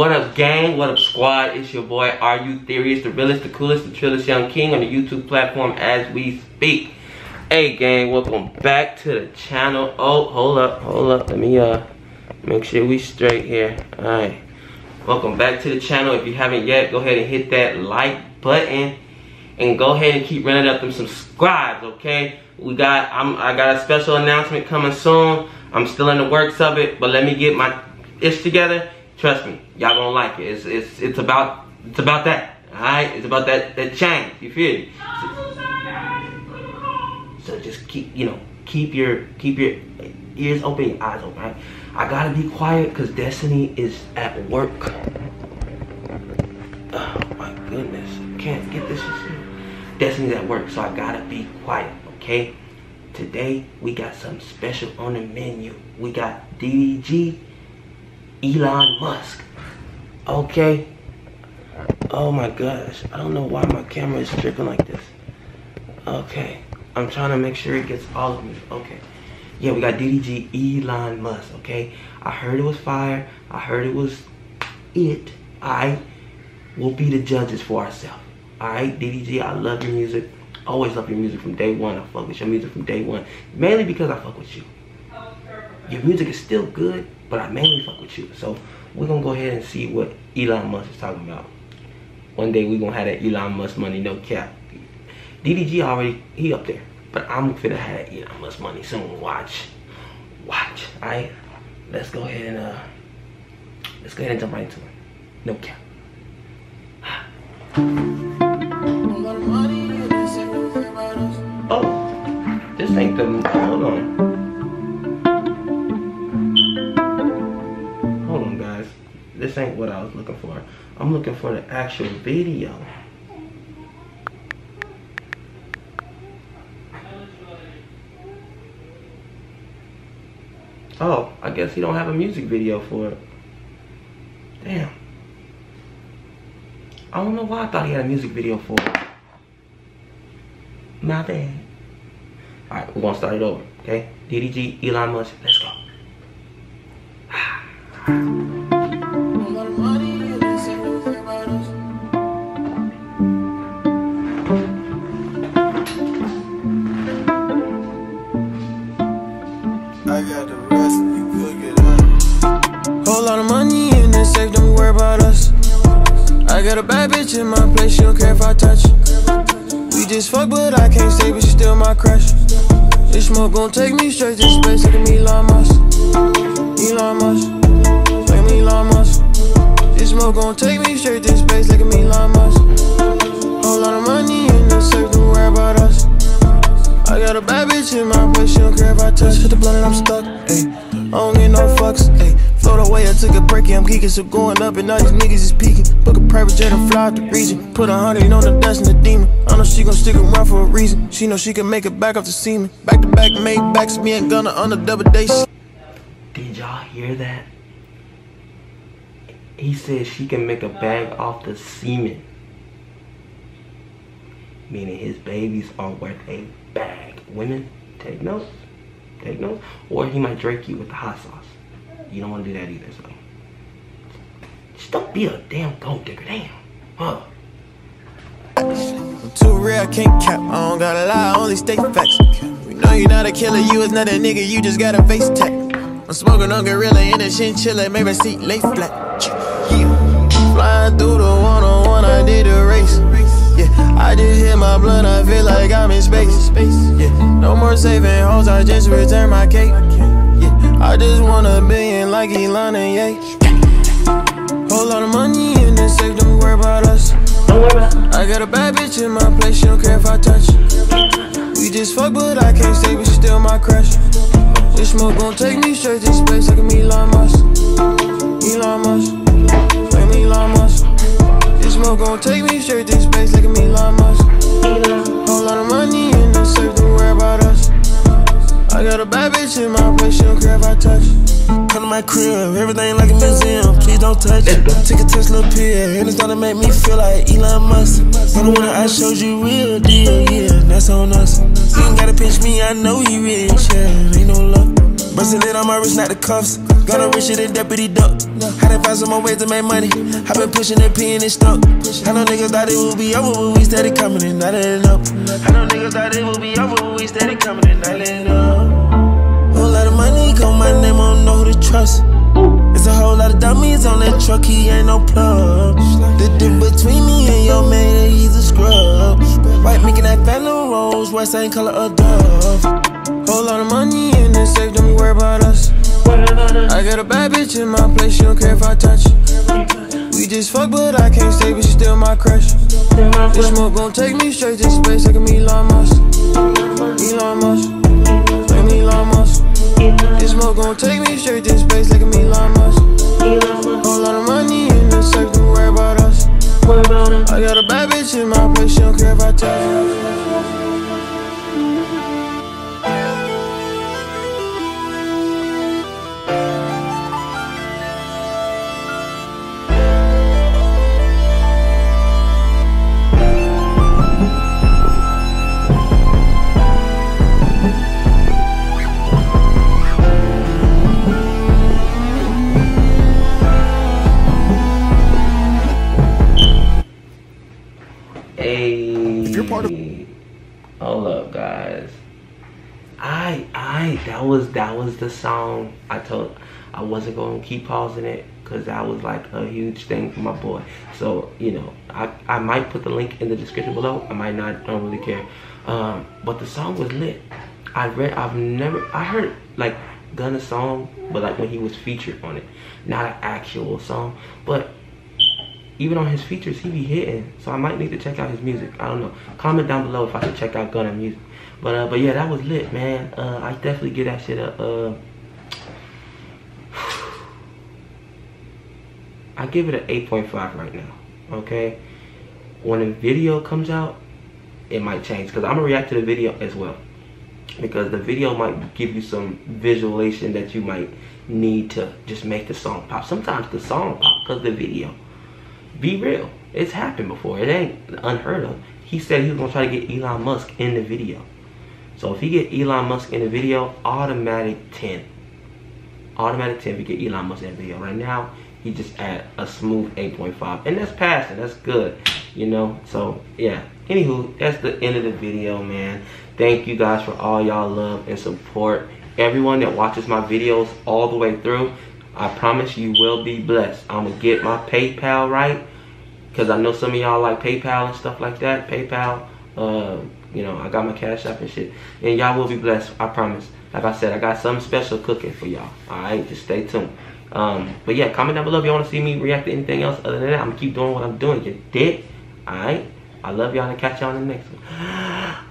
What up, gang? What up, squad? It's your boy, Are You Therious, the realest, the coolest, the trillest young king on the YouTube platform as we speak. Hey, gang, welcome back to the channel. Oh, hold up, hold up. Let me uh make sure we straight here. All right. Welcome back to the channel. If you haven't yet, go ahead and hit that like button and go ahead and keep running up them subscribes, okay? We got I'm I got a special announcement coming soon. I'm still in the works of it, but let me get my ish together. Trust me, y'all gonna like it. It's it's it's about it's about that. Alright? It's about that that change. You feel me? So, so just keep you know, keep your keep your ears open, your eyes open, right? I gotta be quiet because Destiny is at work. Oh my goodness. Can't get this. Destiny's at work, so I gotta be quiet, okay? Today, we got something special on the menu. We got DDG, Elon Musk, okay? Oh my gosh, I don't know why my camera is tripping like this. Okay, I'm trying to make sure it gets all of me, okay. Yeah, we got DDG, Elon Musk, okay? I heard it was fire, I heard it was it, I will be the judges for ourselves. Alright, DDG, I love your music. Always love your music from day one. I fuck with your music from day one. Mainly because I fuck with you. Your music is still good, but I mainly fuck with you. So we're gonna go ahead and see what Elon Musk is talking about. One day we're gonna have that Elon Musk money, no cap. DDG already, he up there. But I'm finna have that Elon Musk money soon. Watch. Watch. Alright? Let's go ahead and uh let's go ahead and jump right into it. No cap. Oh, this ain't the. Hold on. This ain't what I was looking for. I'm looking for the actual video. Oh, I guess he don't have a music video for it. Damn. I don't know why I thought he had a music video for it. My bad. Alright, we're gonna start it over, okay? DDG, Elon Musk, let's go. Whole lot of money in the safe, don't worry about us. I got a bad bitch in my place, she don't care if I touch. We just fuck, but I can't stay, but she still my crush. This smoke gon' take me straight to space, look at me, Elon Musk. Elon Musk, look at me, Elon Musk. This smoke gon' take me straight to space, look at me, Elon Musk. Whole lot of money in the safe, don't worry about us. I got a bad bitch in my place, she don't care if I touch. Hit the blunt and I'm stuck, ayy. I don't get no fucks, ayy. Float away, I took a break, I'm geeking, so going up and all these niggas is peeking. Book a private jet and fly out the region. Put a hundred on the dust and the demon. I know she gon' stick around for a reason. She know she can make it back off the semen. Back to back, made backs, me and Gunna on the double day. Did y'all hear that? He said she can make a bag off the semen. Meaning his babies are worth a bag. Women, take notes. Take notes. Or he might drake you with the hot sauce. You don't want to do that either, so. Just don't be a damn gold digger. Damn. Huh. I'm too real, I can't cap. I don't gotta lie, I only state facts. We know you're not a killer, you is not a nigga, you just got a face tag. I'm smoking on gorilla in a chinchilla, maybe seat lay flat. Yeah. Flying through the one on one, I did a race. Yeah, I just hit my blood, I feel like I'm in space. Yeah, no more saving hoes, I just return my cake. Yeah, I just want a billion like Elon and Ye. Whole lot of money in the safe, don't worry about us. Don't. I got a bad bitch in my place, she don't care if I touch. We just fuck, but I can't stay, but she still my crush. This smoke gon' take me straight to space, like me, Elon Musk. Elon Musk, Elon Musk. Smoke gon' take me straight to space, like a me, Elon Musk. Whole lot of money in the safe, don't worry about us. I got a bad bitch in my place, she don't care if I touch. Come to my crib, everything like a museum. Please don't touch it. Take a Tesla pill, and it's gonna make me feel like Elon Musk. The one I showed you real deal, yeah, that's on us. You ain't gotta pinch me, I know you rich, yeah, ain't no luck. Bracelet on my wrist, not the cuffs. Gonna rich it in deputy duck. Had to find some more ways to make money. i been pushing that P and it stuck. I know niggas thought it would be over, but we steady coming and not letting up. I know niggas thought it would be over, but we steady coming and not letting up. Whole lot of money, call my name, I don't know who to trust. It's a whole lot of dummies on that truck, he ain't no plug. The difference between me and your man, he's a scrub. White making that phantom rose, white same color of dove. Whole lot of money got a bad bitch in my place, she don't care if I touch. We just fuck, but I can't stay, but she still my crush. This smoke gon' take me straight to space, like a Elon Musk. Elon Musk. Like me Elon Musk. This smoke gon' take me straight to space, like a Elon Musk. Whole lot of money in the don't worry about us. I got a bad bitch in my place, she don't care if I touch. Hey. I I that was that was the song I told I wasn't gonna keep pausing it because that was like a huge thing for my boy. So you know I I might put the link in the description below. I might not. Don't really care. Um, but the song was lit. I read. I've never. I heard like Gunna song, but like when he was featured on it, not an actual song, but even on his features, he be hitting. So I might need to check out his music. I don't know. Comment down below if I should check out Gunna music. But uh, but yeah, that was lit, man. Uh, I definitely get that shit up. Uh, I give it an 8.5 right now. Okay. When the video comes out, it might change because I'm gonna react to the video as well. Because the video might give you some visualization that you might need to just make the song pop. Sometimes the song pop because the video be real. It's happened before. It ain't unheard of. He said he was gonna try to get Elon Musk in the video. So if he get Elon Musk in the video, automatic 10. Automatic 10 if you get Elon Musk in the video. Right now, he just at a smooth 8.5. And that's passing. That's good. You know? So yeah. Anywho, that's the end of the video, man. Thank you guys for all y'all love and support. Everyone that watches my videos all the way through, I promise you will be blessed. I'm gonna get my PayPal right because I know some of y'all like PayPal and stuff like that. PayPal, uh, you know, I got my Cash App and shit, and y'all will be blessed. I promise. Like I said, I got something special cooking for y'all. All right, just stay tuned. Um, but yeah, comment down below if you want to see me react to anything else other than that. I'm gonna keep doing what I'm doing. You dig? All right. I love y'all and catch y'all in the next one.